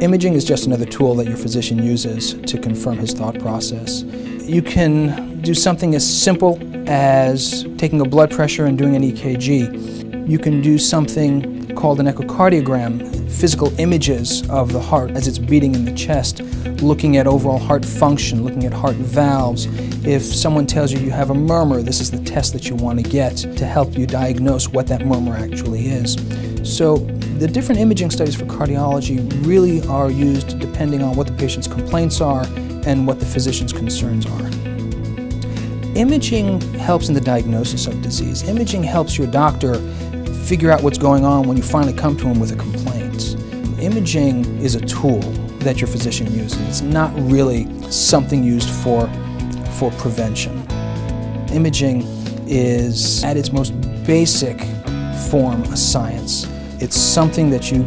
Imaging is just another tool that your physician uses to confirm his thought process. You can do something as simple as taking a blood pressure and doing an EKG. You can do something called an echocardiogram, physical images of the heart as it's beating in the chest, looking at overall heart function, looking at heart valves. If someone tells you you have a murmur, this is the test that you want to get to help you diagnose what that murmur actually is. So the different imaging studies for cardiology really are used depending on what the patient's complaints are and what the physician's concerns are. Imaging helps in the diagnosis of disease. Imaging helps your doctor figure out what's going on when you finally come to him with a complaint. Imaging is a tool that your physician uses. It's not really something used for, for prevention. Imaging is, at its most basic form, a science. It's something that you,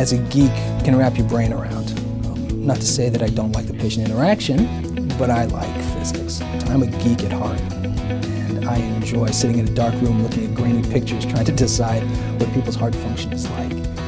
as a geek, can wrap your brain around. Not to say that I don't like the patient interaction, but I like physics. I'm a geek at heart, and I enjoy sitting in a dark room looking at grainy pictures trying to decide what people's heart function is like.